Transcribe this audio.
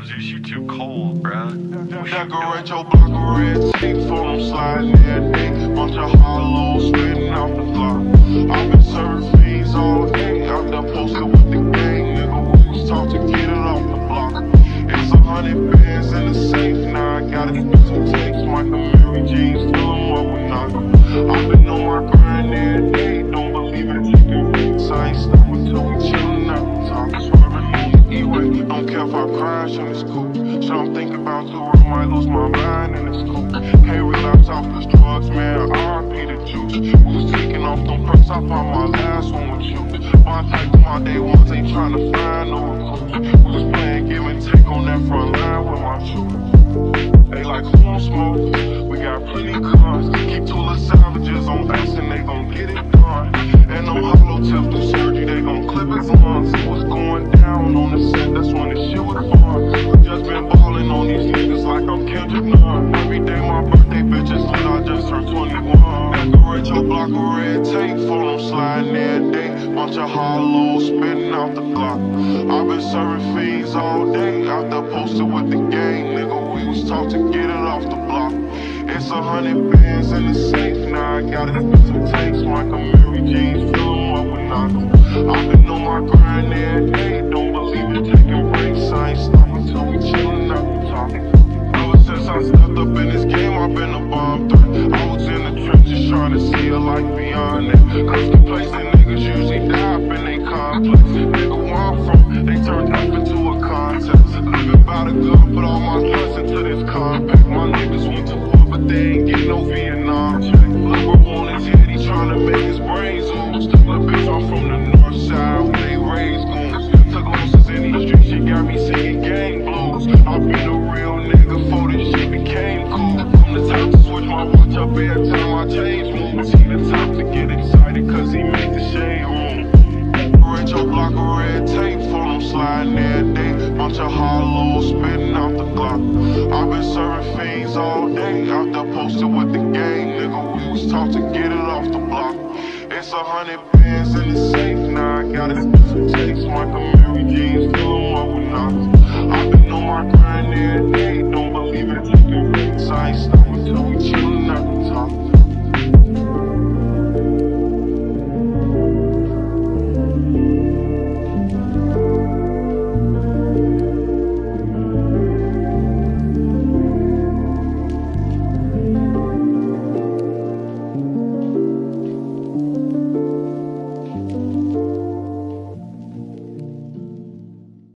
Damn, Zeus, you too cold, bruh. That your block of red seats on them sliding in. Bunch of hollows spitting out the block. If I crash in this coupe. Shit I'm thinking about the world. Might lose my mind in this coupe. Can't relapse off this drugs, man. R.I.P. the Juice. We was taking off them perks. I found my last one with you. My type my day ones ain't trying to find no recruits. We was playing give and take on that front line with my troops. They like who don't smoke. We got plenty guns. Keep two little savages on us I turned 21. Decorate your block with red tape for them sliding every day. Bunch of hollows spitting out the Glock. I've been serving fiends all day, out there posted with the gang, nigga. We was taught to get it off the block. It's a hundred bands in the safe, now I gotta do some takes. Michael to see a life beyond that. Cause complacent niggas usually die up in they complex. Nigga, where I'm from, they turned up into a contest. Living by the gun, put all my trust into this compact. My niggas went to war, but they ain't get no Vietnam check. Look, on his head, he trying to make his brains ooze. Little bitch, I'm from the north side where they raise goons. Took losses in these streets, she got me singing gang blues. I've been a real nigga before this shit became cool. From the top to switch my watch up every time them sliding every day. Bunch of hollows spitting out the Glock. I've been serving fiends all day. Out there posted with the gang, nigga. We was taught to get it off the block. It's a hundred bands in the safe. Now I gotta do